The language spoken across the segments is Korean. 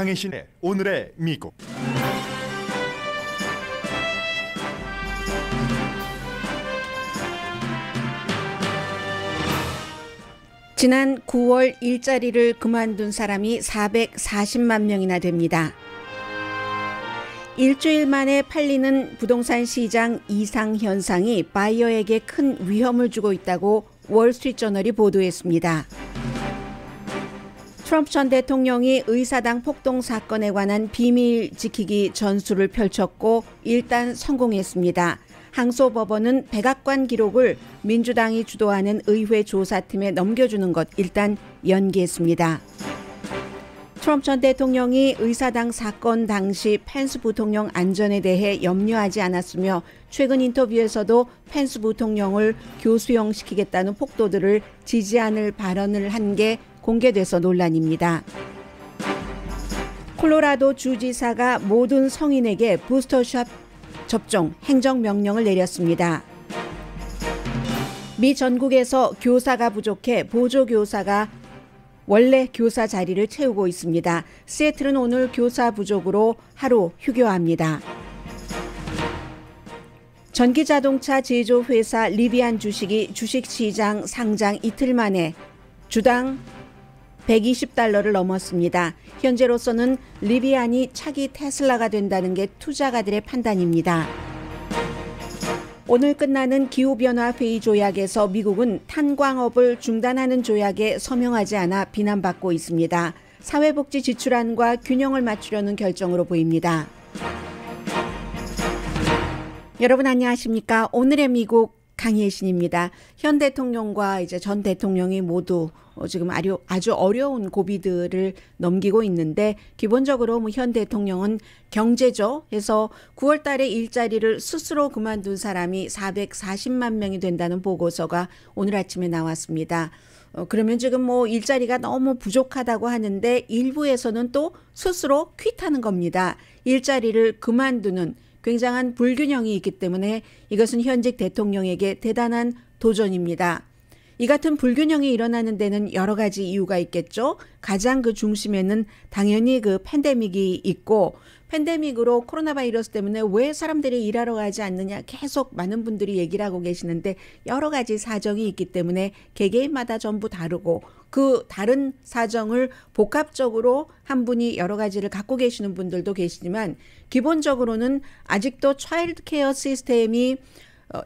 강혜신의 오늘의 미국. 지난 9월 일자리를 그만둔 사람이 440만 명이나 됩니다. 일주일 만에 팔리는 부동산 시장 이상 현상이 바이어에게 큰 위험을 주고 있다고 월스트리트저널이 보도했습니다. 트럼프 전 대통령이 의사당 폭동 사건에 관한 비밀 지키기 전술을 펼쳤고 일단 성공했습니다. 항소 법원은 백악관 기록을 민주당이 주도하는 의회 조사팀에 넘겨주는 것 일단 연기했습니다. 트럼프 전 대통령이 의사당 사건 당시 펜스 부통령 안전에 대해 염려하지 않았으며 최근 인터뷰에서도 펜스 부통령을 교수형시키겠다는 폭도들을 지지하는 발언을 한 게 공개돼서 논란입니다. 콜로라도 주지사가 모든 성인에게 부스터샷 접종 행정명령을 내렸습니다. 미 전국에서 교사가 부족해 보조교사가 원래 교사 자리를 채우고 있습니다. 시애틀은 오늘 교사 부족으로 하루 휴교합니다. 전기자동차 제조회사 리비안 주식이 주식시장 상장 이틀 만에 주당 120달러를 넘었습니다. 현재로서는 리비안이 차기 테슬라가 된다는 게 투자가들의 판단입니다. 오늘 끝나는 기후변화 회의 조약에서 미국은 탄광업을 중단하는 조약에 서명하지 않아 비난받고 있습니다. 사회복지 지출안과 균형을 맞추려는 결정으로 보입니다. 여러분 안녕하십니까? 오늘의 미국 강희신입니다. 현 대통령과 이제 전 대통령이 모두 어, 지금 아주 어려운 고비들을 넘기고 있는데 기본적으로 뭐 현 대통령은 경제죠. 해서 9월 달에 일자리를 스스로 그만둔 사람이 440만 명이 된다는 보고서가 오늘 아침에 나왔습니다. 어, 그러면 지금 뭐 일자리가 너무 부족하다고 하는데 일부에서는 또 스스로 퀴트하는 겁니다. 일자리를 그만두는 굉장한 불균형이 있기 때문에 이것은 현직 대통령에게 대단한 도전입니다. 이 같은 불균형이 일어나는 데는 여러 가지 이유가 있겠죠. 가장 그 중심에는 당연히 그 팬데믹이 있고 팬데믹으로 코로나 바이러스 때문에 왜 사람들이 일하러 가지 않느냐 계속 많은 분들이 얘기를 하고 계시는데 여러 가지 사정이 있기 때문에 개개인마다 전부 다르고 그 다른 사정을 복합적으로 한 분이 여러 가지를 갖고 계시는 분들도 계시지만 기본적으로는 아직도 차일드 케어 시스템이 어,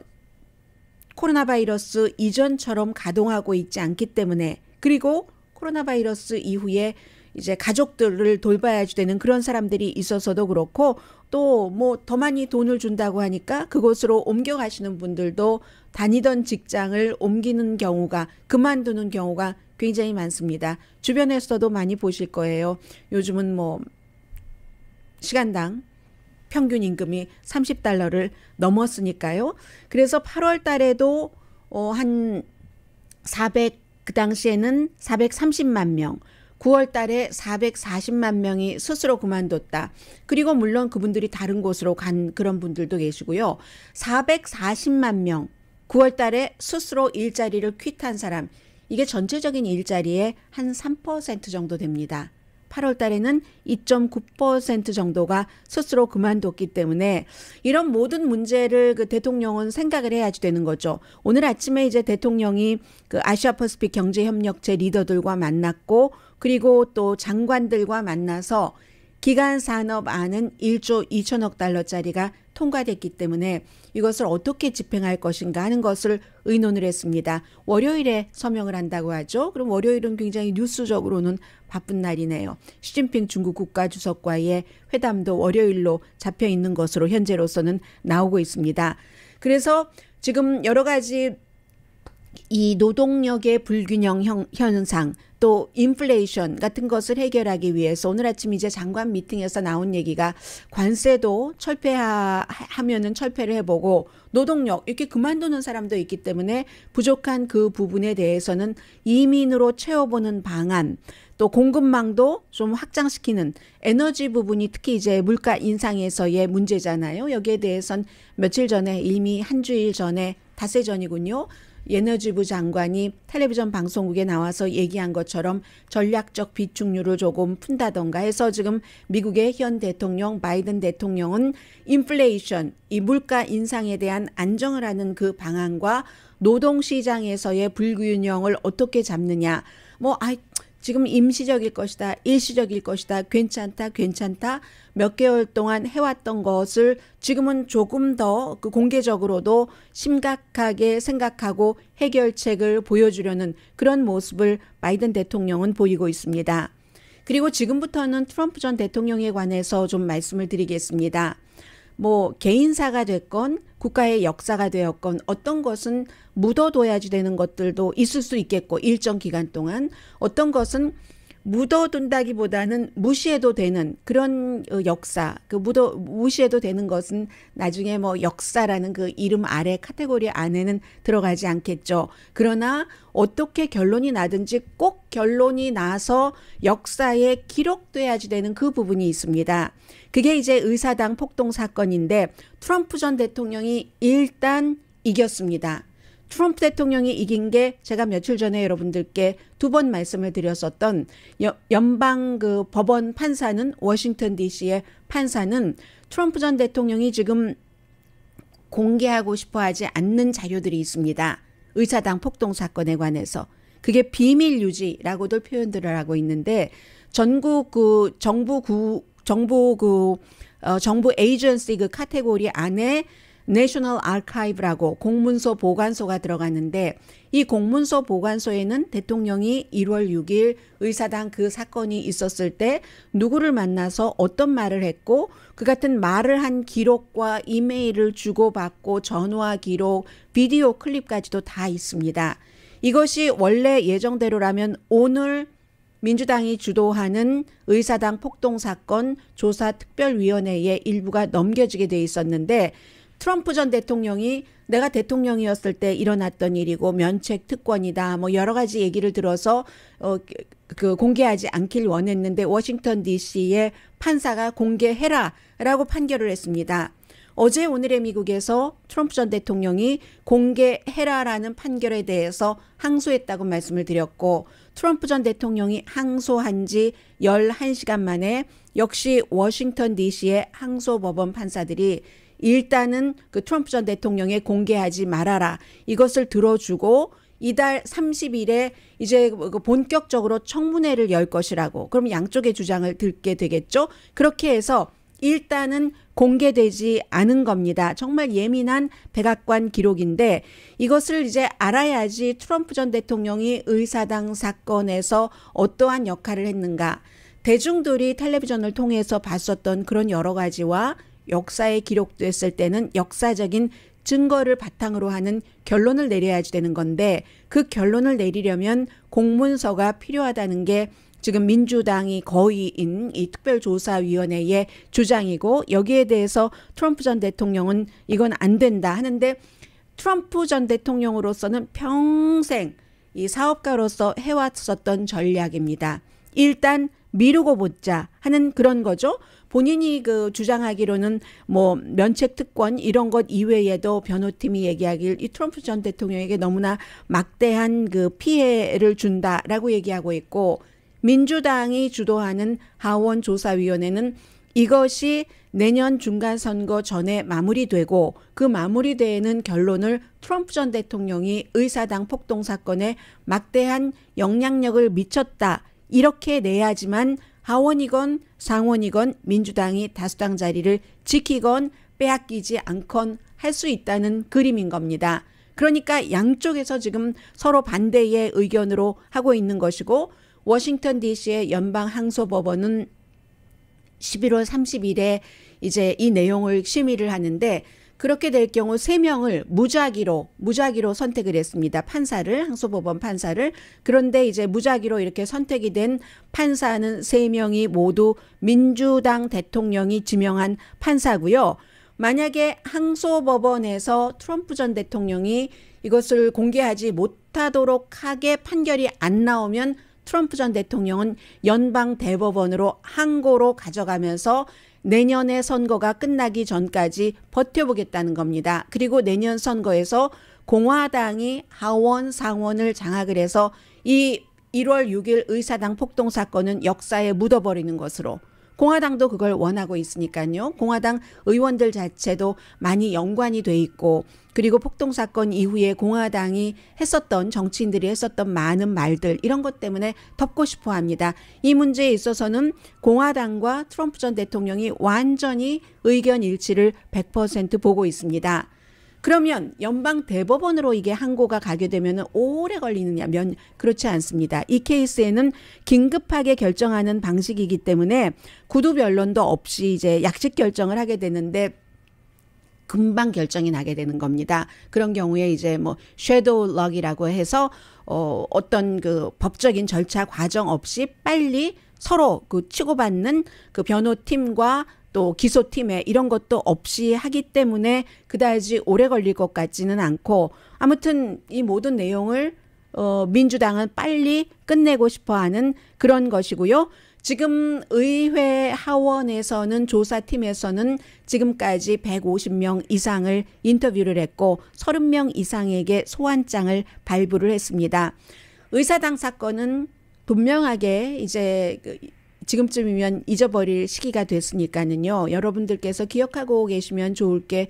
코로나 바이러스 이전처럼 가동하고 있지 않기 때문에 그리고 코로나 바이러스 이후에 이제 가족들을 돌봐야 되는 그런 사람들이 있어서도 그렇고 또 뭐 더 많이 돈을 준다고 하니까 그곳으로 옮겨가시는 분들도 다니던 직장을 옮기는 경우가 그만두는 경우가 굉장히 많습니다. 주변에서도 많이 보실 거예요. 요즘은 뭐 시간당 평균 임금이 30달러를 넘었으니까요. 그래서 8월 달에도 어, 한 400 그 당시에는 430만 명, 9월 달에 440만 명이 스스로 그만뒀다. 그리고 물론 그분들이 다른 곳으로 간 그런 분들도 계시고요. 440만 명, 9월 달에 스스로 일자리를 퀴트한 사람, 이게 전체적인 일자리의 한 3% 정도 됩니다. 8월 달에는 2.9% 정도가 스스로 그만뒀기 때문에 이런 모든 문제를 그 대통령은 생각을 해야지 되는 거죠. 오늘 아침에 이제 대통령이 그 아시아 퍼스픽 경제협력체 리더들과 만났고 그리고 또 장관들과 만나서 기간 산업 안은 1조 2천억 달러짜리가 통과됐기 때문에 이것을 어떻게 집행할 것인가 하는 것을 의논을 했습니다. 월요일에 서명을 한다고 하죠. 그럼 월요일은 굉장히 뉴스적으로는 바쁜 날이네요. 시진핑 중국 국가주석과의 회담도 월요일로 잡혀 있는 것으로 현재로서는 나오고 있습니다. 그래서 지금 여러 가지 이 노동력의 불균형 형, 현상 또 인플레이션 같은 것을 해결하기 위해서 오늘 아침 이제 장관 미팅에서 나온 얘기가 관세도 철폐하면은 철폐를 해보고 노동력 이렇게 그만두는 사람도 있기 때문에 부족한 그 부분에 대해서는 이민으로 채워보는 방안 또 공급망도 좀 확장시키는 에너지 부분이 특히 이제 물가 인상에서의 문제잖아요. 여기에 대해선 며칠 전에 이미 한 주일 전에 닷새 전이군요. 에너지부 장관이 텔레비전 방송국에 나와서 얘기한 것처럼 전략적 비축률을 조금 푼다던가 해서 지금 미국의 현 대통령 바이든 대통령은 인플레이션, 이 물가 인상에 대한 안정을 하는 그 방안과 노동시장에서의 불균형을 어떻게 잡느냐. 뭐, 아, 지금 임시적일 것이다, 일시적일 것이다, 괜찮다, 괜찮다, 몇 개월 동안 해왔던 것을 지금은 조금 더 그 공개적으로도 심각하게 생각하고 해결책을 보여주려는 그런 모습을 바이든 대통령은 보이고 있습니다. 그리고 지금부터는 트럼프 전 대통령에 관해서 좀 말씀을 드리겠습니다. 뭐 개인사가 됐건 국가의 역사가 되었건 어떤 것은 묻어둬야지 되는 것들도 있을 수 있겠고 일정 기간 동안 어떤 것은 묻어둔다기보다는 무시해도 되는 그런 어, 역사, 그 묻어 무시해도 되는 것은 나중에 뭐 역사라는 그 이름 아래 카테고리 안에는 들어가지 않겠죠. 그러나 어떻게 결론이 나든지 꼭 결론이 나서 역사에 기록돼야지 되는 그 부분이 있습니다. 그게 이제 의사당 폭동 사건인데 트럼프 전 대통령이 일단 이겼습니다. 트럼프 대통령이 이긴 게 제가 며칠 전에 여러분들께 두 번 말씀을 드렸었던 연방 그 법원 판사는 워싱턴 DC의 판사는 트럼프 전 대통령이 지금 공개하고 싶어 하지 않는 자료들이 있습니다. 의사당 폭동 사건에 관해서. 그게 비밀 유지라고도 표현들을 하고 있는데 전국 그 정부 구 정부 그 어, 정부 에이전시 그 카테고리 안에 National Archive라고 공문서 보관소가 들어갔는데 이 공문서 보관소에는 대통령이 1월 6일 의사당 그 사건이 있었을 때 누구를 만나서 어떤 말을 했고 그 같은 말을 한 기록과 이메일을 주고받고 전화 기록, 비디오 클립까지도 다 있습니다. 이것이 원래 예정대로라면 오늘 민주당이 주도하는 의사당 폭동 사건 조사 특별위원회에 일부가 넘겨지게 돼 있었는데 트럼프 전 대통령이 내가 대통령이었을 때 일어났던 일이고 면책 특권이다 뭐 여러 가지 얘기를 들어서 어 그 공개하지 않길 원했는데 워싱턴 D.C.의 판사가 공개해라라고 판결을 했습니다. 어제 오늘의 미국에서 트럼프 전 대통령이 공개해라라는 판결에 대해서 항소했다고 말씀을 드렸고 트럼프 전 대통령이 항소한 지 11시간 만에 역시 워싱턴 DC의 항소법원 판사들이 일단은 그 트럼프 전 대통령의 공개하지 말아라. 이것을 들어주고 이달 30일에 이제 그 본격적으로 청문회를 열 것이라고. 그럼 양쪽의 주장을 듣게 되겠죠. 그렇게 해서 일단은 공개되지 않은 겁니다. 정말 예민한 백악관 기록인데 이것을 이제 알아야지 트럼프 전 대통령이 의사당 사건에서 어떠한 역할을 했는가. 대중들이 텔레비전을 통해서 봤었던 그런 여러 가지와 역사에 기록됐을 때는 역사적인 증거를 바탕으로 하는 결론을 내려야지 되는 건데 그 결론을 내리려면 공문서가 필요하다는 게 지금 민주당이 거의인 이 특별조사위원회의 주장이고 여기에 대해서 트럼프 전 대통령은 이건 안 된다 하는데 트럼프 전 대통령으로서는 평생 이 사업가로서 해왔었던 전략입니다. 일단 미루고 보자 하는 그런 거죠. 본인이 그 주장하기로는 뭐 면책 특권 이런 것 이외에도 변호팀이 얘기하길 이 트럼프 전 대통령에게 너무나 막대한 그 피해를 준다라고 얘기하고 있고 민주당이 주도하는 하원 조사위원회는 이것이 내년 중간 선거 전에 마무리되고 그 마무리되는 결론을 트럼프 전 대통령이 의사당 폭동 사건에 막대한 영향력을 미쳤다. 이렇게 내야지만 하원이건 상원이건 민주당이 다수당 자리를 지키건 빼앗기지 않건 할 수 있다는 그림인 겁니다. 그러니까 양쪽에서 지금 서로 반대의 의견으로 하고 있는 것이고 워싱턴 DC의 연방 항소법원은 11월 30일에 이제 이 내용을 심의를 하는데 그렇게 될 경우 세명을 무작위로 무작위로 선택을 했습니다. 판사를 항소법원 판사를 그런데 이제 무작위로 이렇게 선택이 된 판사는 세명이 모두 민주당 대통령이 지명한 판사고요. 만약에 항소법원에서 트럼프 전 대통령이 이것을 공개하지 못하도록 하게 판결이 안 나오면 트럼프 전 대통령은 연방 대법원으로 항고로 가져가면서 내년의 선거가 끝나기 전까지 버텨보겠다는 겁니다. 그리고 내년 선거에서 공화당이 하원 상원을 장악을 해서 이 1월 6일 의사당 폭동 사건은 역사에 묻어버리는 것으로 공화당도 그걸 원하고 있으니까요. 공화당 의원들 자체도 많이 연관이 돼 있고 그리고 폭동 사건 이후에 공화당이 했었던 정치인들이 했었던 많은 말들 이런 것 때문에 덮고 싶어 합니다. 이 문제에 있어서는 공화당과 트럼프 전 대통령이 완전히 의견 일치를 100% 보고 있습니다. 그러면 연방 대법원으로 이게 항고가 가게 되면 오래 걸리느냐 면 그렇지 않습니다. 이 케이스에는 긴급하게 결정하는 방식이기 때문에 구두 변론도 없이 이제 약식 결정을 하게 되는데 금방 결정이 나게 되는 겁니다. 그런 경우에 이제 뭐 섀도우 럭이라고 해서 어 어떤 그 법적인 절차 과정 없이 빨리 서로 그 치고받는 그 변호팀과 또 기소팀에 이런 것도 없이 하기 때문에 그다지 오래 걸릴 것 같지는 않고 아무튼 이 모든 내용을 어 민주당은 빨리 끝내고 싶어 하는 그런 것이고요. 지금 의회 하원에서는 조사팀에서는 지금까지 150명 이상을 인터뷰를 했고 30명 이상에게 소환장을 발부를 했습니다. 의사당 사건은 분명하게 이제 그 지금쯤이면 잊어버릴 시기가 됐으니까는요. 여러분들께서 기억하고 계시면 좋을 게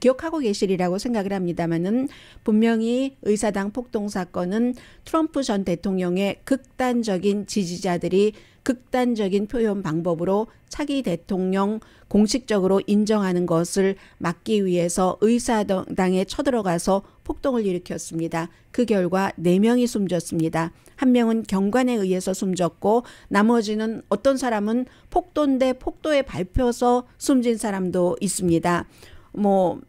기억하고 계시리라고 생각을 합니다만은 분명히 의사당 폭동 사건은 트럼프 전 대통령의 극단적인 지지자들이 극단적인 표현 방법으로 차기 대통령 공식적으로 인정하는 것을 막기 위해서 의사당에 쳐들어가서 폭동을 일으켰습니다. 그 결과 4명이 숨졌습니다. 한 명은 경관에 의해서 숨졌고 나머지는 어떤 사람은 폭도인데 폭도에 밟혀서 숨진 사람도 있습니다. 뭐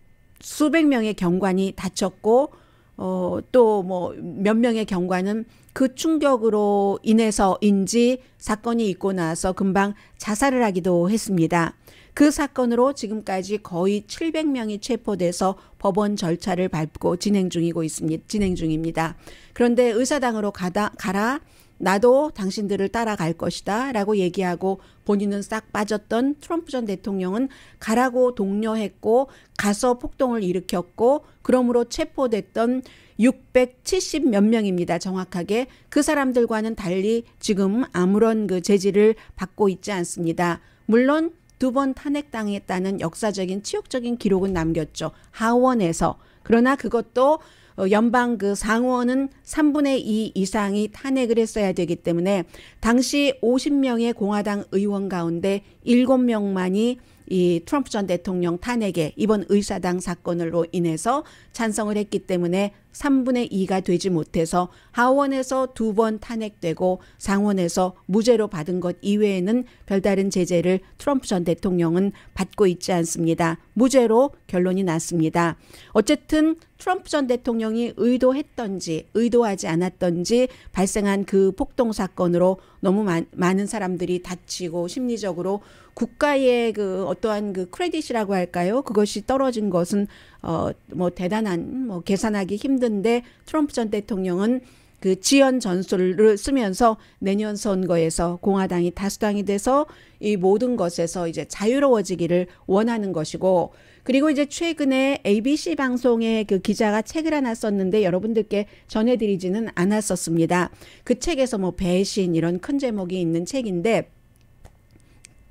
수백 명의 경관이 다쳤고 어, 또 뭐 몇 명의 경관은 그 충격으로 인해서인지 사건이 있고 나서 금방 자살을 하기도 했습니다. 그 사건으로 지금까지 거의 700명이 체포돼서 법원 절차를 밟고 진행 중이고 있습니다. 진행 중입니다. 그런데 의사당으로 가다 가라 나도 당신들을 따라갈 것이다 라고 얘기하고 본인은 싹 빠졌던 트럼프 전 대통령은 가라고 독려했고 가서 폭동을 일으켰고 그러므로 체포됐던 670 몇 명입니다. 정확하게 그 사람들과는 달리 지금 아무런 그 제지를 받고 있지 않습니다. 물론 두 번 탄핵당했다는 역사적인 치욕적인 기록은 남겼죠. 하원에서. 그러나 그것도 어, 연방 그 상원은 3분의 2 이상이 탄핵을 했어야 되기 때문에 당시 50명의 공화당 의원 가운데 7명만이 이 트럼프 전 대통령 탄핵에 이번 의사당 사건으로 인해서 찬성을 했기 때문에 3분의 2가 되지 못해서 하원에서 두 번 탄핵되고 상원에서 무죄로 받은 것 이외에는 별다른 제재를 트럼프 전 대통령은 받고 있지 않습니다. 무죄로 결론이 났습니다. 어쨌든 트럼프 전 대통령이 의도했던지 의도하지 않았던지 발생한 그 폭동 사건으로 너무 많, 많은 사람들이 다치고 심리적으로 국가의 그 어떠한 그 크레딧이라고 할까요? 그것이 떨어진 것은 어 뭐 대단한 뭐 계산하기 힘든데 트럼프 전 대통령은 그 지연 전술을 쓰면서 내년 선거에서 공화당이 다수당이 돼서 이 모든 것에서 이제 자유로워지기를 원하는 것이고 그리고 이제 최근에 ABC 방송의 그 기자가 책을 하나 썼는데 여러분들께 전해드리지는 않았었습니다. 그 책에서 뭐 배신 이런 큰 제목이 있는 책인데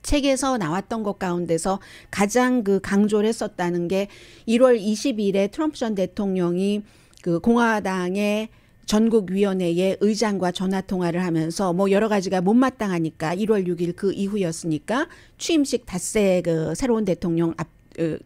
책에서 나왔던 것 가운데서 가장 그 강조를 했었다는 게 1월 20일에 트럼프 전 대통령이 그 공화당의 전국위원회의 의장과 전화 통화를 하면서 뭐 여러 가지가 못마땅하니까 1월 6일 그 이후였으니까 취임식 닷새 그 새로운 대통령 앞 어,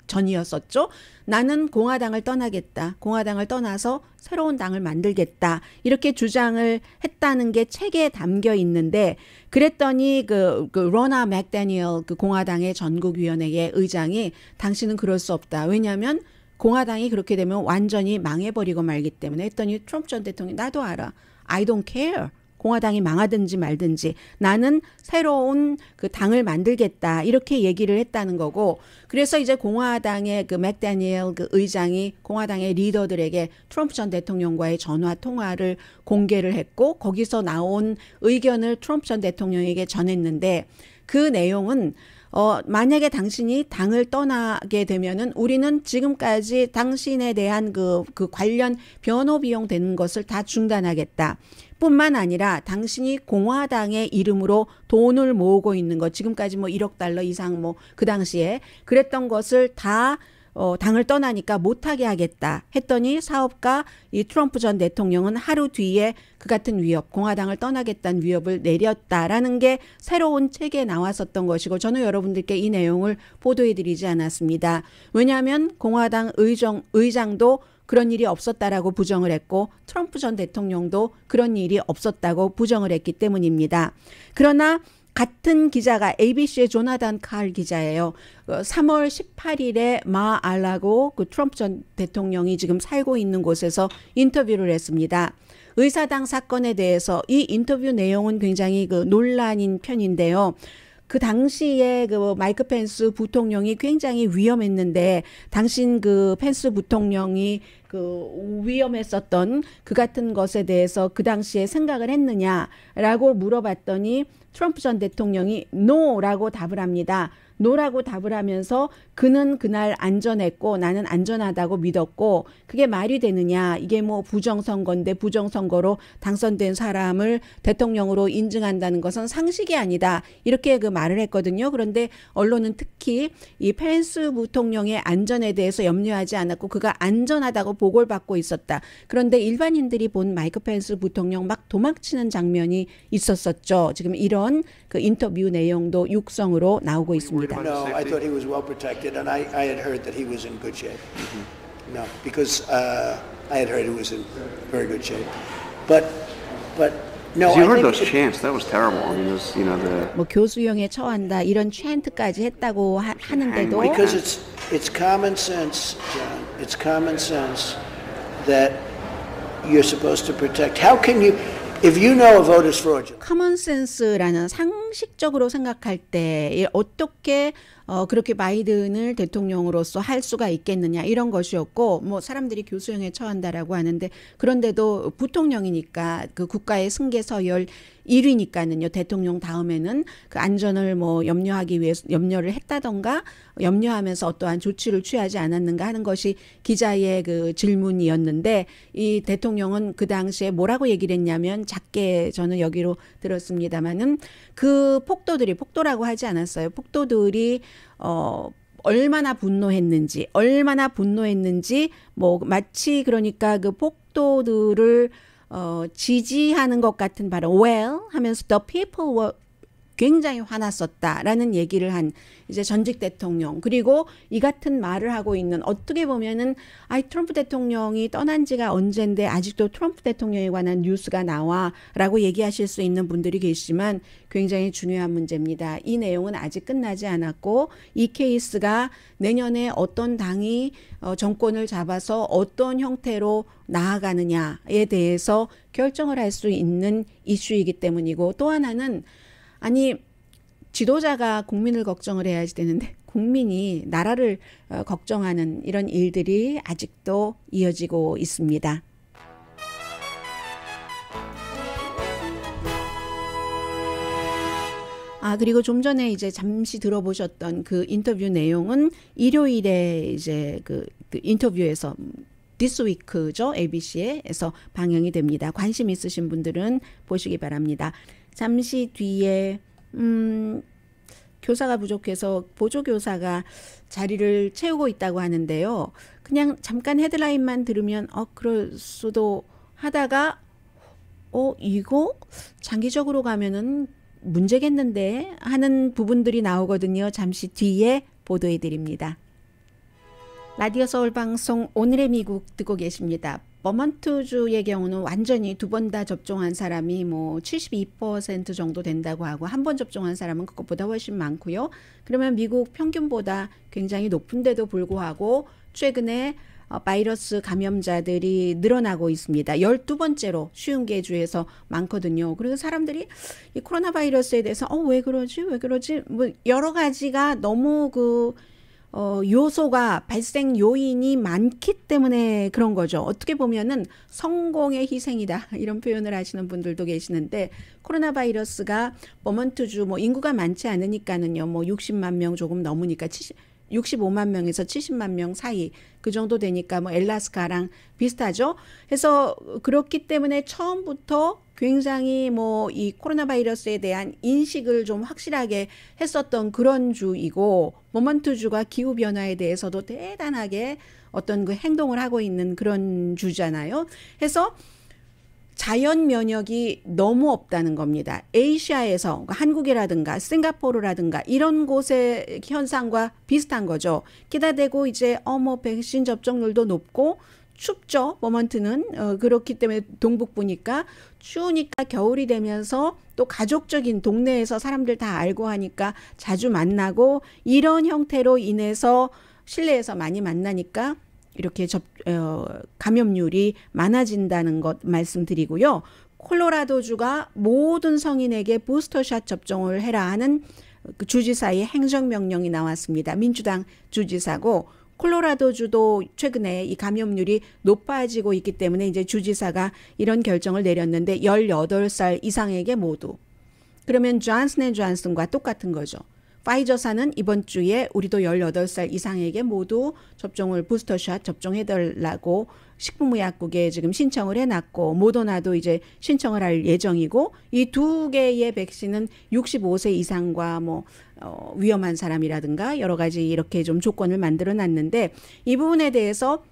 전이었었죠. 나는 공화당을 떠나겠다. 공화당을 떠나서 새로운 당을 만들겠다. 이렇게 주장을 했다는 게 책에 담겨 있는데 그랬더니 그, 그 로나 맥다니엘 그 공화당의 전국위원회의 의장이 당신은 그럴 수 없다. 왜냐하면 공화당이 그렇게 되면 완전히 망해버리고 말기 때문에 했더니 트럼프 전 대통령이 나도 알아. I don't care. 공화당이 망하든지 말든지 나는 새로운 그 당을 만들겠다 이렇게 얘기를 했다는 거고 그래서 이제 공화당의 그 맥다니엘 그 의장이 공화당의 리더들에게 트럼프 전 대통령과의 전화 통화를 공개를 했고 거기서 나온 의견을 트럼프 전 대통령에게 전했는데 그 내용은 어, 만약에 당신이 당을 떠나게 되면은 우리는 지금까지 당신에 대한 그, 그 관련 변호 비용 되는 것을 다 중단하겠다. 뿐만 아니라 당신이 공화당의 이름으로 돈을 모으고 있는 것, 지금까지 뭐 1억 달러 이상 뭐 그 당시에 그랬던 것을 다 어, 당을 떠나니까 못하게 하겠다 했더니 사업가 이 트럼프 전 대통령은 하루 뒤에 그 같은 위협, 공화당을 떠나겠다는 위협을 내렸다라는 게 새로운 책에 나왔었던 것이고 저는 여러분들께 이 내용을 보도해 드리지 않았습니다. 왜냐하면 공화당 의정, 의장도 그런 일이 없었다라고 부정을 했고 트럼프 전 대통령도 그런 일이 없었다고 부정을 했기 때문입니다. 그러나 같은 기자가 ABC의 조나단 칼 기자예요. 3월 어, 18일에 마 알라고 그 트럼프 전 대통령이 지금 살고 있는 곳에서 인터뷰를 했습니다. 의사당 사건에 대해서 이 인터뷰 내용은 굉장히 그 논란인 편인데요. 그 당시에 그 마이크 펜스 부통령이 굉장히 위험했는데 당신 그 펜스 부통령이 그 위험했었던 그 같은 것에 대해서 그 당시에 생각을 했느냐라고 물어봤더니 트럼프 전 대통령이 no라고 답을 합니다. no라고 답을 하면서 그는 그날 안전했고 나는 안전하다고 믿었고 그게 말이 되느냐? 이게 뭐 부정선거인데 부정선거로 당선된 사람을 대통령으로 인증한다는 것은 상식이 아니다. 이렇게 그 말을 했거든요. 그런데 언론은 특히 이 펜스 부통령의 안전에 대해서 염려하지 않았고 그가 안전하다고 보고를 받고 있었다. 그런데 일반인들이 본 마이크 펜스 부통령 막 도망치는 장면이 있었었죠. 지금 이런 그 인터뷰 내용도 육성으로 나오고 있습니다. No, I thought he was well protected, and I, I had heard that he was in good shape. Mm-hmm. No, because uh, I had heard he was in very good shape. But, but no. you I heard think those it- chants. That was terrible. I mean, those, you know, the 뭐 교수형에 처한다 이런 챈트까지 했다고 하, 하는데도 Because it's it's common sense, John. It's common sense that you're supposed to protect. How can you, common sense라는 상식적으로 생각할 때 어떻게 어, 그렇게 바이든을 대통령으로서 할 수가 있겠느냐 이런 것이었고 뭐 사람들이 교수형에 처한다라고 하는데 그런데도 부통령이니까 그 국가의 승계 서열 1위니까는요 대통령 다음에는 그 안전을 뭐 염려하기 위해서 염려를 했다던가 염려하면서 어떠한 조치를 취하지 않았는가 하는 것이 기자의 그 질문이었는데 이 대통령은 그 당시에 뭐라고 얘기를 했냐면 작게 저는 여기로 들었습니다마는 그 폭도들이 폭도라고 하지 않았어요. 폭도들이 어 얼마나 분노했는지, 얼마나 분노했는지, 뭐, 마치 그러니까 그 폭도들을, 어, 지지하는 것 같은 발언, well 하면서 the people were 굉장히 화났었다라는 얘기를 한 이제 전직 대통령 그리고 이 같은 말을 하고 있는 어떻게 보면은 아이 트럼프 대통령이 떠난 지가 언젠데 아직도 트럼프 대통령에 관한 뉴스가 나와라고 얘기하실 수 있는 분들이 계시지만 굉장히 중요한 문제입니다. 이 내용은 아직 끝나지 않았고 이 케이스가 내년에 어떤 당이 어, 정권을 잡아서 어떤 형태로 나아가느냐에 대해서 결정을 할 수 있는 이슈이기 때문이고 또 하나는 아니 지도자가 국민을 걱정을 해야지 되는데 국민이 나라를 어, 걱정하는 이런 일들이 아직도 이어지고 있습니다. 아 그리고 좀 전에 이제 잠시 들어보셨던 그 인터뷰 내용은 일요일에 이제 그, 그 인터뷰에서 This Week죠 ABC에서 방영이 됩니다. 관심 있으신 분들은 보시기 바랍니다. 잠시 뒤에 음 교사가 부족해서 보조 교사가 자리를 채우고 있다고 하는데요. 그냥 잠깐 헤드라인만 들으면 어 그럴 수도 하다가 어 이거 장기적으로 가면은 문제겠는데 하는 부분들이 나오거든요. 잠시 뒤에 보도해 드립니다. 라디오 서울 방송 오늘의 미국 듣고 계십니다. 버먼트주의 경우는 완전히 두 번 다 접종한 사람이 뭐 72% 정도 된다고 하고 한 번 접종한 사람은 그것보다 훨씬 많고요. 그러면 미국 평균보다 굉장히 높은데도 불구하고 최근에 어, 바이러스 감염자들이 늘어나고 있습니다. 12번째로 쉬운 게 주에서 많거든요. 그래서 사람들이 이 코로나 바이러스에 대해서 어, 왜 그러지? 왜 그러지? 뭐 여러 가지가 너무 그 어, 요소가 발생 요인이 많기 때문에 그런 거죠. 어떻게 보면은 성공의 희생이다. 이런 표현을 하시는 분들도 계시는데 코로나 바이러스가 버먼트주 뭐 인구가 많지 않으니까는요. 뭐 60만 명 조금 넘으니까 70 65만 명에서 70만 명 사이 그 정도 되니까 뭐 엘라스카랑 비슷하죠. 해서 그렇기 때문에 처음부터 굉장히 뭐 이 코로나 바이러스에 대한 인식을 좀 확실하게 했었던 그런 주이고 모먼트 주가 기후 변화에 대해서도 대단하게 어떤 그 행동을 하고 있는 그런 주잖아요. 해서 자연 면역이 너무 없다는 겁니다. 에이시아에서 그러니까 한국이라든가 싱가포르라든가 이런 곳의 현상과 비슷한 거죠. 게다 대고 이제 어뭐 백신 접종률도 높고 춥죠. 버먼트는 어, 그렇기 때문에 동북부니까 추우니까 겨울이 되면서 또 가족적인 동네에서 사람들 다 알고 하니까 자주 만나고 이런 형태로 인해서 실내에서 많이 만나니까 이렇게 접, 어, 감염률이 많아진다는 것 말씀드리고요. 콜로라도주가 모든 성인에게 부스터샷 접종을 해라 하는 그 주지사의 행정명령이 나왔습니다. 민주당 주지사고 콜로라도주도 최근에 이 감염률이 높아지고 있기 때문에 이제 주지사가 이런 결정을 내렸는데 18살 이상에게 모두 그러면 존슨 앤 존슨과 똑같은 거죠. 파이저사는 이번 주에 우리도 18살 이상에게 모두 접종을 부스터샷 접종해 달라고 식품의약국에 지금 신청을 해놨고 모더나도 이제 신청을 할 예정이고 이 두 개의 백신은 65세 이상과 뭐 어, 위험한 사람이라든가 여러 가지 이렇게 좀 조건을 만들어 놨는데 이 부분에 대해서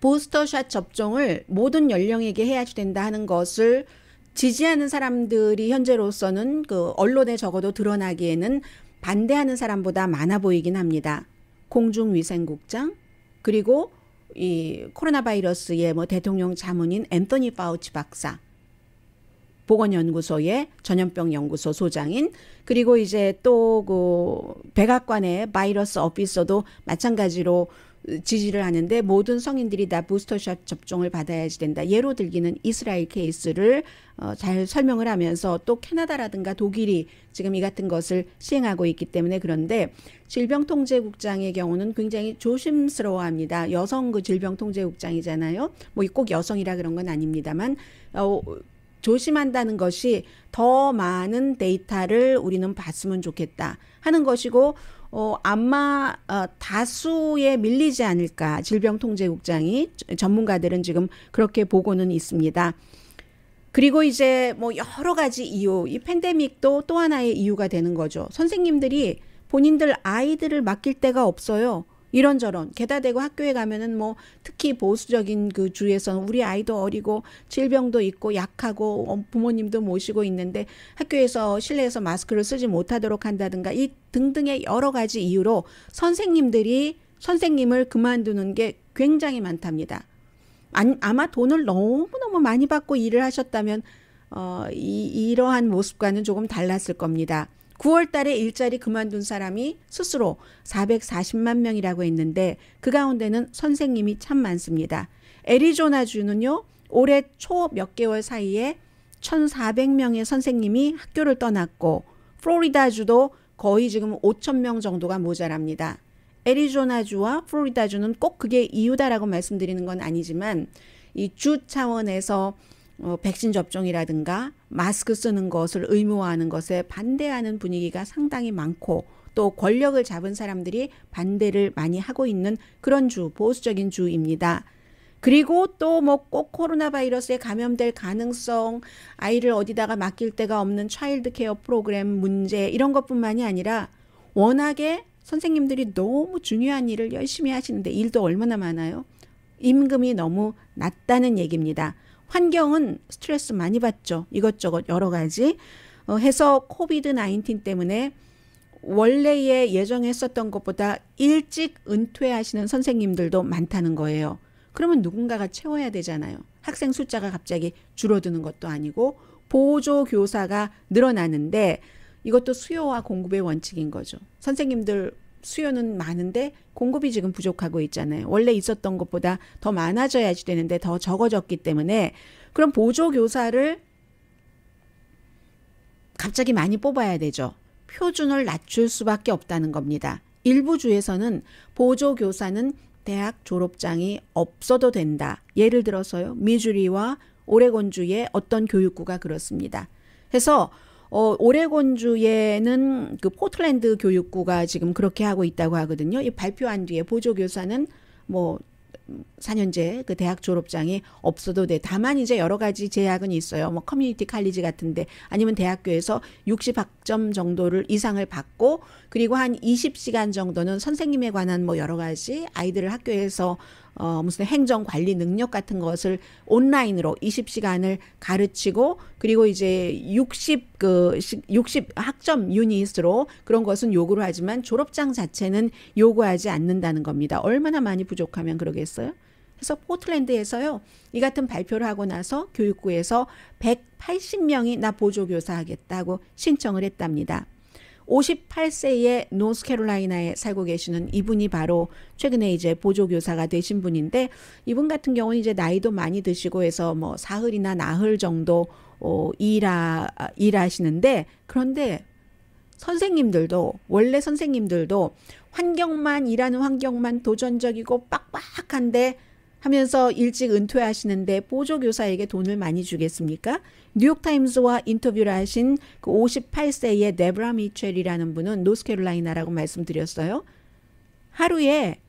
부스터샷 접종을 모든 연령에게 해야 된다 하는 것을 지지하는 사람들이 현재로서는 그 언론에 적어도 드러나기에는 반대하는 사람보다 많아 보이긴 합니다. 공중위생국장 그리고 이 코로나 바이러스의 뭐 대통령 자문인 앤토니 파우치 박사 보건연구소의 전염병 연구소 소장인 그리고 이제 또 그 백악관의 바이러스 오피서도 마찬가지로 지지를 하는데 모든 성인들이 다 부스터샷 접종을 받아야지 된다. 예로 들기는 이스라엘 케이스를 어, 잘 설명을 하면서 또 캐나다라든가 독일이 지금 이 같은 것을 시행하고 있기 때문에 그런데 질병통제국장의 경우는 굉장히 조심스러워합니다. 여성 그 질병통제국장이잖아요. 뭐 꼭 여성이라 그런 건 아닙니다만 어, 조심한다는 것이 더 많은 데이터를 우리는 봤으면 좋겠다 하는 것이고 어, 아마 어, 다수에 밀리지 않을까 질병통제국장이 전문가들은 지금 그렇게 보고는 있습니다. 그리고 이제 뭐 여러 가지 이유, 이 팬데믹도 또 하나의 이유가 되는 거죠. 선생님들이 본인들 아이들을 맡길 데가 없어요. 이런저런 게다 대고 학교에 가면은 뭐 특히 보수적인 그 주에서는 우리 아이도 어리고 질병도 있고 약하고 어, 부모님도 모시고 있는데 학교에서 실내에서 마스크를 쓰지 못하도록 한다든가 이 등등의 여러 가지 이유로 선생님들이 선생님을 그만두는 게 굉장히 많답니다. 아마 돈을 너무너무 많이 받고 일을 하셨다면 어, 이, 이러한 모습과는 조금 달랐을 겁니다. 9월 달에 일자리 그만둔 사람이 스스로 440만 명이라고 했는데 그 가운데는 선생님이 참 많습니다. 애리조나주는요, 올해 초 몇 개월 사이에 1,400명의 선생님이 학교를 떠났고, 플로리다주도 거의 지금 5천 명 정도가 모자랍니다. 애리조나주와 플로리다주는 꼭 그게 이유다라고 말씀드리는 건 아니지만 이 주 차원에서 어, 백신 접종이라든가 마스크 쓰는 것을 의무화하는 것에 반대하는 분위기가 상당히 많고 또 권력을 잡은 사람들이 반대를 많이 하고 있는 그런 주, 보수적인 주입니다. 그리고 또 뭐 꼭 코로나 바이러스에 감염될 가능성, 아이를 어디다가 맡길 데가 없는 child care 프로그램 문제 이런 것뿐만이 아니라 워낙에 선생님들이 너무 중요한 일을 열심히 하시는데 일도 얼마나 많아요? 임금이 너무 낮다는 얘기입니다. 환경은 스트레스 많이 받죠. 이것저것 여러 가지 어, 해서 COVID 19 때문에 원래의 예정했었던 것보다 일찍 은퇴하시는 선생님들도 많다는 거예요. 그러면 누군가가 채워야 되잖아요. 학생 숫자가 갑자기 줄어드는 것도 아니고 보조 교사가 늘어나는데 이것도 수요와 공급의 원칙인 거죠. 선생님들 수요는 많은데 공급이 지금 부족하고 있잖아요. 원래 있었던 것보다 더 많아져야지 되는데 더 적어졌기 때문에 그럼 보조 교사를 갑자기 많이 뽑아야 되죠. 표준을 낮출 수밖에 없다는 겁니다. 일부 주에서는 보조 교사는 대학 졸업장이 없어도 된다. 예를 들어서요. 미주리와 오레곤주의 어떤 교육구가 그렇습니다. 해서 어, 오레곤주에는 그 포틀랜드 교육구가 지금 그렇게 하고 있다고 하거든요. 이 발표한 뒤에 보조 교사는 뭐 4년제 그 대학 졸업장이 없어도 돼. 다만 이제 여러 가지 제약은 있어요. 뭐 community college 같은데 아니면 대학교에서 60학점 정도를 이상을 받고 그리고 한 20시간 정도는 선생님에 관한 뭐 여러 가지 아이들을 학교에서 어, 무슨 행정 관리 능력 같은 것을 온라인으로 20시간을 가르치고 그리고 이제 60 그 60 학점 유닛으로 그런 것은 요구를 하지만 졸업장 자체는 요구하지 않는다는 겁니다. 얼마나 많이 부족하면 그러겠어요? 그래서 포틀랜드에서요. 이 같은 발표를 하고 나서 교육부에서 180명이 나 보조교사 하겠다고 신청을 했답니다. 58세의 노스캐롤라이나에 살고 계시는 이분이 바로 최근에 이제 보조교사가 되신 분인데 이분 같은 경우는 이제 나이도 많이 드시고 해서 뭐 사흘이나 나흘 정도 어, 일하, 일하시는데 그런데 선생님들도 원래 선생님들도 환경만 일하는 환경만 도전적이고 빡빡한데 하면서 일찍 은퇴하시는데 보조교사에게 돈을 많이 주겠습니까? 뉴욕타임스와 인터뷰를 하신 그 58세의 데브라 미첼이라는 분은 노스캐롤라이나라고 말씀드렸어요. 하루에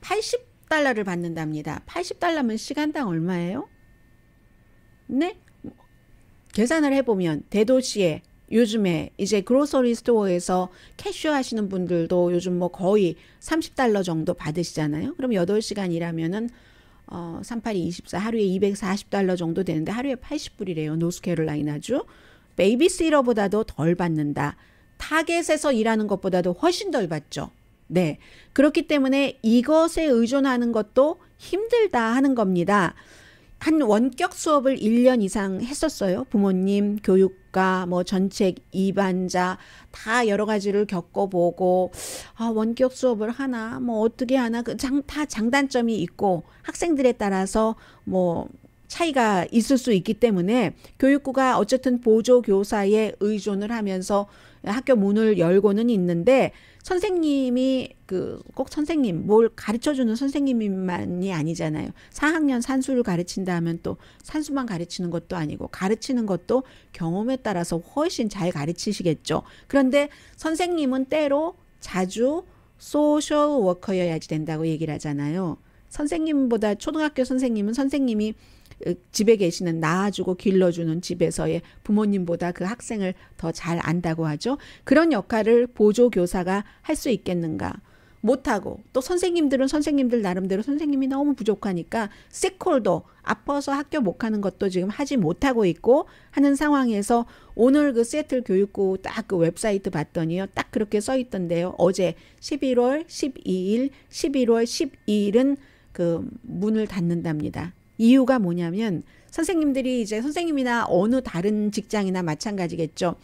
80달러를 받는답니다. 80달러면 시간당 얼마예요? 네? 계산을 해보면 대도시에 요즘에 이제 grocery store에서 cashier 하시는 분들도 요즘 뭐 거의 30달러 정도 받으시잖아요. 그럼 8시간 일하면은 어, 38이 24 하루에 240달러 정도 되는데 하루에 80불이래요. 노스캐롤라이나주. 베이비시러보다도 덜 받는다. 타겟에서 일하는 것보다도 훨씬 덜 받죠. 네. 그렇기 때문에 이것에 의존하는 것도 힘들다 하는 겁니다. 한 원격 수업을 1년 이상 했었어요. 부모님, 교육 가, 뭐 전책 이반자 다 여러 가지를 겪어보고 아, 원격 수업을 하나 뭐 어떻게 하나 그 장 다 장단점이 있고 학생들에 따라서 뭐 차이가 있을 수 있기 때문에 교육부가 어쨌든 보조 교사에 의존을 하면서 학교 문을 열고는 있는데 선생님이 그 꼭 선생님 뭘 가르쳐 주는 선생님만이 아니잖아요. 4학년 산수를 가르친다 하면 또 산수만 가르치는 것도 아니고 가르치는 것도 경험에 따라서 훨씬 잘 가르치시겠죠. 그런데 선생님은 때로 자주 소셜 워커여야지 된다고 얘기를 하잖아요. 선생님보다 초등학교 선생님은 선생님이 집에 계시는 낳아주고 길러주는 집에서의 부모님보다 그 학생을 더 잘 안다고 하죠. 그런 역할을 보조교사가 할 수 있겠는가? 못하고 또 선생님들은 선생님들 나름대로 선생님이 너무 부족하니까 시콜도 아파서 학교 못 가는 것도 지금 하지 못하고 있고 하는 상황에서 오늘 그 시애틀 교육부 딱 그 웹사이트 봤더니요 딱 그렇게 써 있던데요 어제 11월 12일 11월 12일은 그 문을 닫는답니다 이유가 뭐냐면 선생님들이 이제 선생님이나 어느 다른 직장이나 마찬가지겠죠.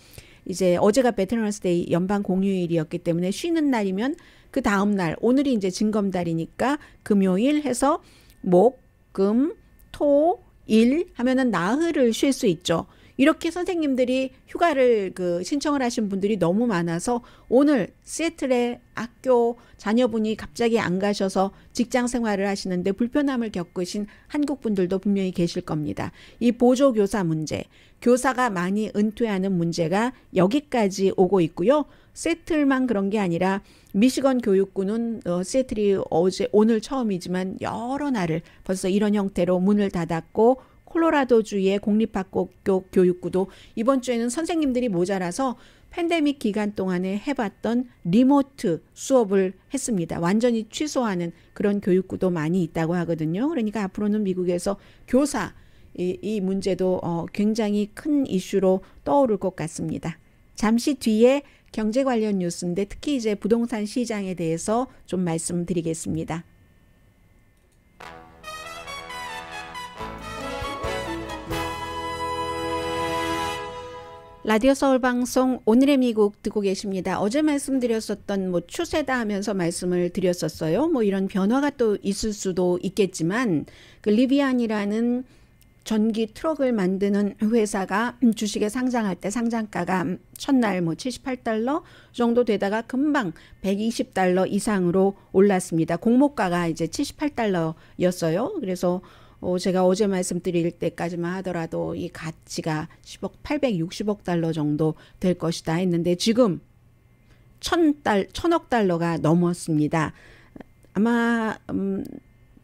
이제 어제가 Veterans Day 연방 공휴일이었기 때문에 쉬는 날이면 그 다음 날 오늘이 이제 징검다리니까 금요일 해서 목, 금, 토, 일 하면은 나흘을 쉴 수 있죠. 이렇게 선생님들이 휴가를 그 신청을 하신 분들이 너무 많아서 오늘 시애틀에 학교 자녀분이 갑자기 안 가셔서 직장 생활을 하시는데 불편함을 겪으신 한국 분들도 분명히 계실 겁니다. 이 보조 교사 문제, 교사가 많이 은퇴하는 문제가 여기까지 오고 있고요. 세틀만 그런 게 아니라 미시건 교육부는 어, 세틀이 어제 오늘 처음이지만 여러 날을 벌써 이런 형태로 문을 닫았고 콜로라도주의 공립학교 교육구도 이번 주에는 선생님들이 모자라서 팬데믹 기간 동안에 해봤던 리모트 수업을 했습니다. 완전히 취소하는 그런 교육구도 많이 있다고 하거든요. 그러니까 앞으로는 미국에서 교사 이, 이 문제도 어, 굉장히 큰 이슈로 떠오를 것 같습니다. 잠시 뒤에 경제 관련 뉴스인데 특히 이제 부동산 시장에 대해서 좀 말씀드리겠습니다. 라디오 서울 방송 오늘의 미국 듣고 계십니다. 어제 말씀드렸었던 뭐 추세다 하면서 말씀을 드렸었어요. 뭐 이런 변화가 또 있을 수도 있겠지만 그 리비안이라는 전기 트럭을 만드는 회사가 주식에 상장할 때 상장가가 첫날 뭐 78달러 정도 되다가 금방 120달러 이상으로 올랐습니다. 공모가가 이제 78달러였어요. 그래서 어, 제가 어제 말씀드릴 때까지만 하더라도 이 가치가 10억, 860억 달러 정도 될 것이다 했는데 지금 천 달, 천억 달러가 넘었습니다. 아마, 음,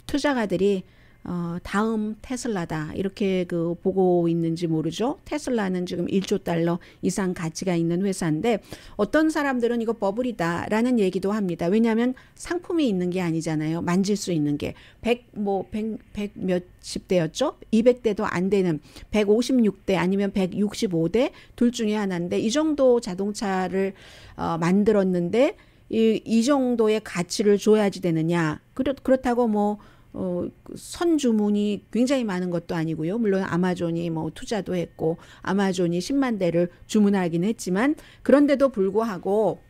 투자가들이 어, 다음 테슬라다 이렇게 그 보고 있는지 모르죠. 테슬라는 지금 1조 달러 이상 가치가 있는 회사인데 어떤 사람들은 이거 버블이다라는 얘기도 합니다. 왜냐하면 상품이 있는 게 아니잖아요. 만질 수 있는 게 100 뭐 100, 100 몇십 대였죠. 200대도 안 되는 156대 아니면 165대 둘 중에 하나인데 이 정도 자동차를 어, 만들었는데 이, 이 정도의 가치를 줘야지 되느냐. 그렇, 그렇다고 뭐 어, 선 주문이 굉장히 많은 것도 아니고요. 물론 아마존이 뭐 투자도 했고 아마존이 10만 대를 주문하긴 했지만 그런데도 불구하고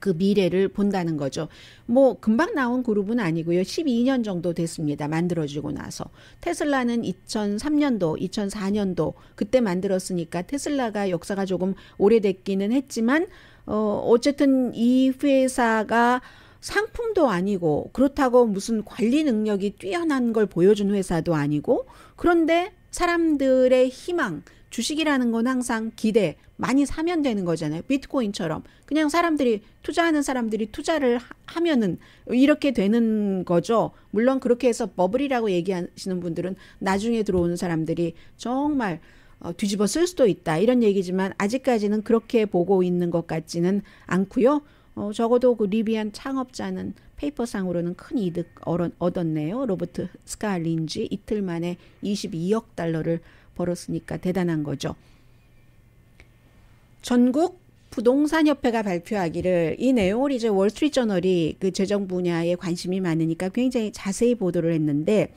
그 미래를 본다는 거죠. 뭐 금방 나온 그룹은 아니고요. 12년 정도 됐습니다. 만들어지고 나서. 테슬라는 2003년도, 2004년도 그때 만들었으니까 테슬라가 역사가 조금 오래됐기는 했지만 어 어쨌든 이 회사가 상품도 아니고 그렇다고 무슨 관리 능력이 뛰어난 걸 보여준 회사도 아니고 그런데 사람들의 희망 주식이라는 건 항상 기대 많이 사면 되는 거잖아요. 비트코인처럼 그냥 사람들이 투자하는 사람들이 투자를 하면은 이렇게 되는 거죠. 물론 그렇게 해서 버블이라고 얘기하시는 분들은 나중에 들어오는 사람들이 정말 어, 뒤집어 쓸 수도 있다 이런 얘기지만 아직까지는 그렇게 보고 있는 것 같지는 않고요. 어, 적어도 그 리비안 창업자는 paper상으로는 큰 이득 얻었네요. 로버트 스칼린지 이틀 만에 22억 달러를 벌었으니까 대단한 거죠. 전국 부동산 협회가 발표하기를 이 내용을 이제 월스트리트 저널이 그 재정 분야에 관심이 많으니까 굉장히 자세히 보도를 했는데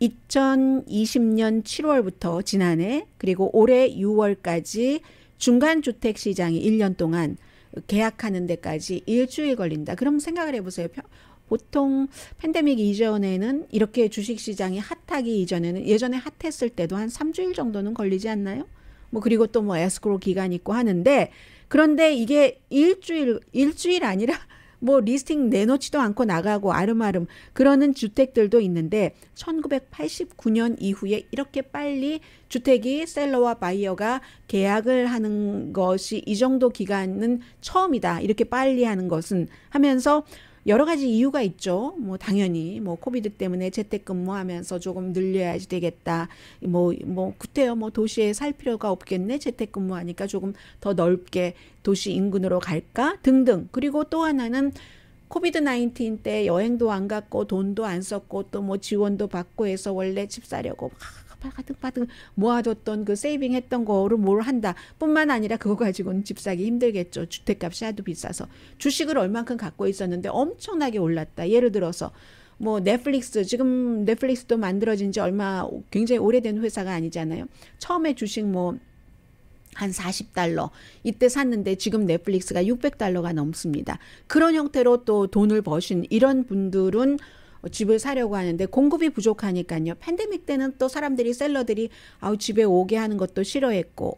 2020년 7월부터 지난해 그리고 올해 6월까지 중간 주택 시장이 1년 동안 계약하는 데까지 일주일 걸린다. 그럼 생각을 해보세요. 보통 팬데믹 이전에는 이렇게 주식 시장이 핫하기 이전에는 예전에 핫했을 때도 한 3주일 정도는 걸리지 않나요? 뭐 그리고 또 뭐 에스크로 기간 있고 하는데 그런데 이게 일주일 일주일 아니라 뭐 listing 내놓지도 않고 나가고 알음알음 그러는 주택들도 있는데 1989년 이후에 이렇게 빨리 주택이 seller와 바이어가 계약을 하는 것이 이 정도 기간은 처음이다. 이렇게 빨리 하는 것은 하면서 여러 가지 이유가 있죠. 뭐 당연히 뭐 COVID 때문에 재택근무하면서 조금 늘려야지 되겠다. 뭐뭐 뭐 그때요. 뭐 도시에 살 필요가 없겠네. 재택근무하니까 조금 더 넓게 도시 인근으로 갈까 등등. 그리고 또 하나는 코비드 19때 여행도 안 갔고 돈도 안 썼고 또 뭐 지원도 받고 해서 원래 집 사려고 막 바득바득 모아뒀던 그 세이빙 했던 거를 뭘 한다. 뿐만 아니라 그거 가지고는 집 사기 힘들겠죠. 주택값이 하도 비싸서. 주식을 얼만큼 갖고 있었는데 엄청나게 올랐다. 예를 들어서 뭐 넷플릭스 지금 넷플릭스도 만들어진 지 얼마 굉장히 오래된 회사가 아니잖아요. 처음에 주식 뭐한 40달러 이때 샀는데 지금 넷플릭스가 600달러가 넘습니다. 그런 형태로 또 돈을 버신 이런 분들은 어, 집을 사려고 하는데 공급이 부족하니까요. 팬데믹 때는 또 사람들이 셀러들이 아우 집에 오게 하는 것도 싫어했고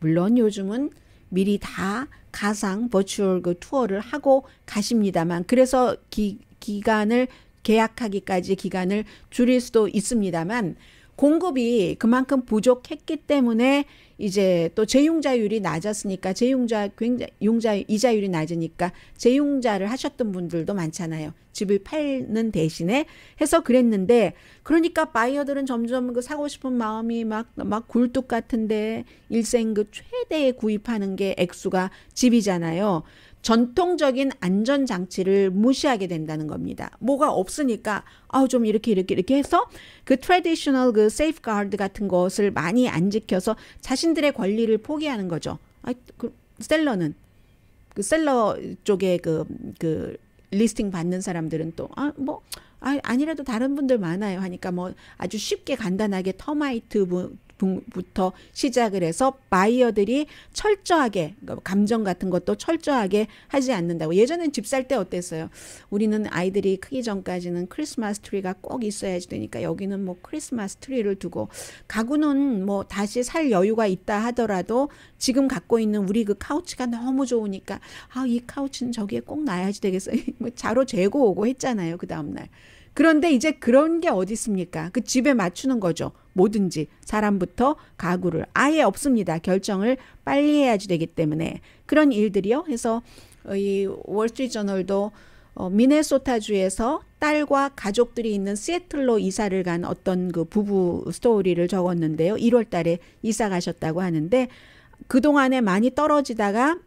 물론 요즘은 미리 다 가상 버추얼 그 투어를 하고 가십니다만 그래서 기, 기간을 계약하기까지 기간을 줄일 수도 있습니다만 공급이 그만큼 부족했기 때문에 이제 또 재융자율이 낮았으니까 재융자 굉장히 용자 이자율이 낮으니까 재융자를 하셨던 분들도 많잖아요. 집을 팔는 대신에 해서 그랬는데 그러니까 바이어들은 점점 그 사고 싶은 마음이 막 막 굴뚝 같은데 일생 그 최대의 구입하는 게 액수가 집이잖아요. 전통적인 안전 장치를 무시하게 된다는 겁니다. 뭐가 없으니까 아우 좀 이렇게 이렇게 이렇게 해서 그 traditional 그 safeguard 같은 것을 많이 안 지켜서 자신들의 권리를 포기하는 거죠. 아, 그 seller는 그 seller 쪽에 그, 그 listing 받는 사람들은 또, 아, 뭐, 아, 아니라도 다른 분들 많아요 하니까 뭐 아주 쉽게 간단하게 termite부터 시작을 해서 바이어들이 철저하게 그러니까 감정 같은 것도 철저하게 하지 않는다고 예전엔 집 살 때 어땠어요? 우리는 아이들이 크기 전까지는 크리스마스 트리가 꼭 있어야지 되니까 여기는 뭐 크리스마스 트리를 두고 가구는 뭐 다시 살 여유가 있다 하더라도 지금 갖고 있는 우리 그 couch가 너무 좋으니까 아 이 couch는 저기에 꼭 놔야지 되겠어요. 뭐 자로 재고 오고 했잖아요 그 다음 날. 그런데 이제 그런 게 어디 있습니까? 그 집에 맞추는 거죠. 뭐든지 사람부터 가구를 아예 없습니다. 결정을 빨리 해야지 되기 때문에 그런 일들이요. 해서 이 월스트리트 저널도 어, 미네소타주에서 딸과 가족들이 있는 시애틀로 이사를 간 어떤 그 부부 스토리를 적었는데요. 1월 달에 이사 가셨다고 하는데 그동안에 많이 떨어지다가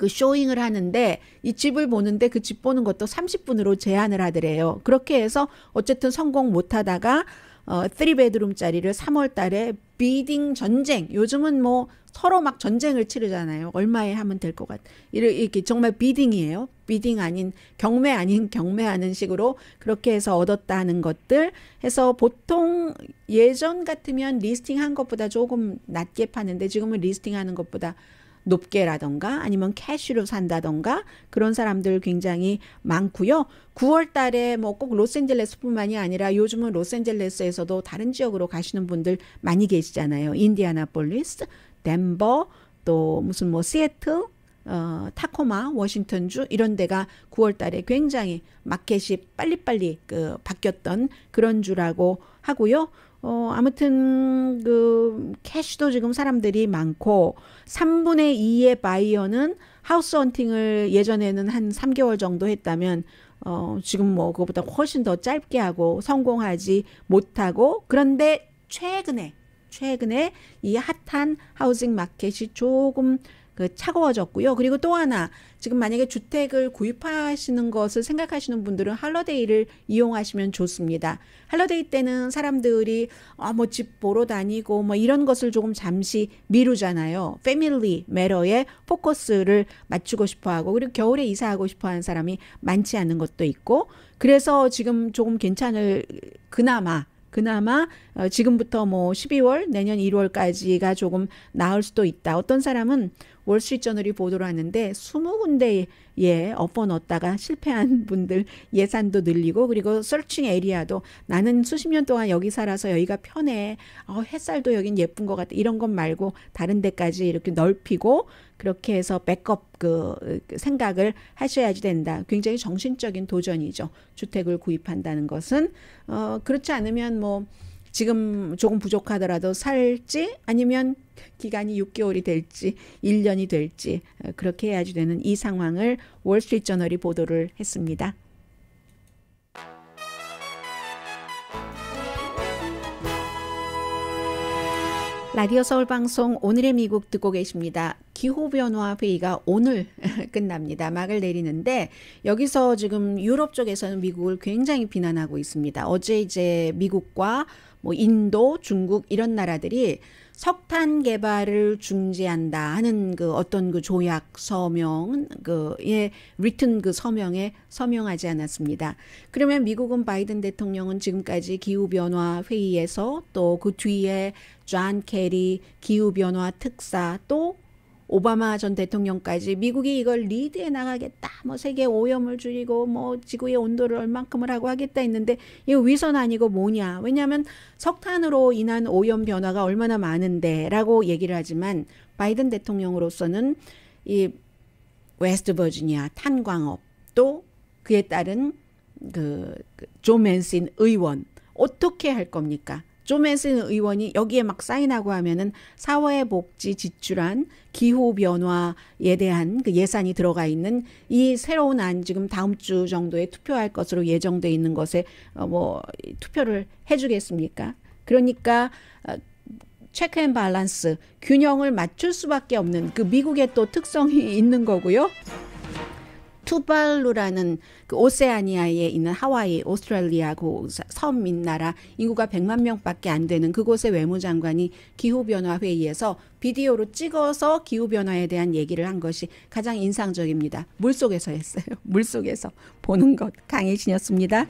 그 showing을 하는데 이 집을 보는데 그 집 보는 것도 30분으로 제한을 하더래요. 그렇게 해서 어쨌든 성공 못 하다가 어, 3 bedroom짜리를 3월 달에 bidding 전쟁. 요즘은 뭐 서로 막 전쟁을 치르잖아요. 얼마에 하면 될 것 같. 이렇게 정말 bidding이에요. bidding 아닌 경매 아닌 경매하는 식으로 그렇게 해서 얻었다는 것들 해서 보통 예전 같으면 listing한 것보다 조금 낮게 파는데 지금은 listing하는 것보다 높게라던가 아니면 cash로 산다던가 그런 사람들 굉장히 많고요. 9월 달에 뭐 꼭 로스앤젤레스뿐만이 아니라 요즘은 로스앤젤레스에서도 다른 지역으로 가시는 분들 많이 계시잖아요. 인디아나폴리스, 덴버, 또 무슨 뭐 시애틀, 어, 타코마, 워싱턴주 이런 데가 9월 달에 굉장히 마켓이 빨리빨리 그 바뀌었던 그런 주라고 하고요. 어, 아무튼 그 cash도 지금 사람들이 많고 3분의 2의 바이어는 house hunting을 예전에는 한 3개월 정도 했다면 어, 지금 뭐 그거보다 훨씬 더 짧게 하고 성공하지 못하고 그런데 최근에 최근에 이 핫한 하우징 마켓이 조금 그 차가워졌고요. 그리고 또 하나 지금 만약에 주택을 구입하시는 것을 생각하시는 분들은 할러데이를 이용하시면 좋습니다. 할러데이 때는 사람들이 아 뭐 집 보러 다니고 뭐 이런 것을 조금 잠시 미루잖아요. 패밀리 매러에 포커스를 맞추고 싶어 하고 그리고 겨울에 이사하고 싶어 하는 사람이 많지 않은 것도 있고 그래서 지금 조금 괜찮을 그나마 그나마 어, 지금부터 뭐 12월 내년 1월까지가 조금 나을 수도 있다. 어떤 사람은 월스트리트저널이 보도를 하는데 20군데에 offer 넣었다가 실패한 분들 예산도 늘리고 그리고 searching area도 나는 수십 년 동안 여기 살아서 여기가 편해. 어, 햇살도 여긴 예쁜 것 같아. 이런 것 말고 다른 데까지 이렇게 넓히고 그렇게 해서 백업 그 생각을 하셔야지 된다. 굉장히 정신적인 도전이죠. 주택을 구입한다는 것은 어 그렇지 않으면 뭐 지금 조금 부족하더라도 살지 아니면 기간이 6개월이 될지 1년이 될지 그렇게 해야지 되는 이 상황을 월스트리트 저널이 보도를 했습니다. 라디오 서울 방송 오늘의 미국 듣고 계십니다. 기후 변화 회의가 오늘 끝납니다. 막을 내리는데 여기서 지금 유럽 쪽에서는 미국을 굉장히 비난하고 있습니다. 어제 이제 미국과 뭐 인도, 중국 이런 나라들이 석탄 개발을 중지한다 하는 그 어떤 그 조약 서명 그에 written 그 서명에 서명하지 않았습니다. 그러면 미국은 바이든 대통령은 지금까지 기후 변화 회의에서 또 그 뒤에 존 케리 기후 변화 특사 또 오바마 전 대통령까지 미국이 이걸 리드해 나가겠다. 뭐 세계 오염을 줄이고 뭐 지구의 온도를 얼만큼을 하고 하겠다 했는데 이거 위선 아니고 뭐냐. 왜냐하면 석탄으로 인한 오염 변화가 얼마나 많은데라고 얘기를 하지만 바이든 대통령으로서는 이 웨스트 버지니아 탄광업 또 그에 따른 그 조 맨신 의원 어떻게 할 겁니까? 조 맨신 의원이 여기에 막 사인하고 하면은 사회복지 지출안 기후 변화에 대한 그 예산이 들어가 있는 이 새로운 안 지금 다음 주 정도에 투표할 것으로 예정돼 있는 것에 어뭐 투표를 해주겠습니까? 그러니까 어, check and balance 균형을 맞출 수밖에 없는 그 미국의 또 특성이 있는 거고요. 투발루라는 그 오세아니아에 있는 하와이, 오스트레일리아 그 섬인 나라 인구가 100만 명밖에 안 되는 그곳의 외무장관이 기후변화 회의에서 비디오로 찍어서 기후변화에 대한 얘기를 한 것이 가장 인상적입니다. 물속에서 했어요. 물속에서 보는 것 강혜신이었습니다.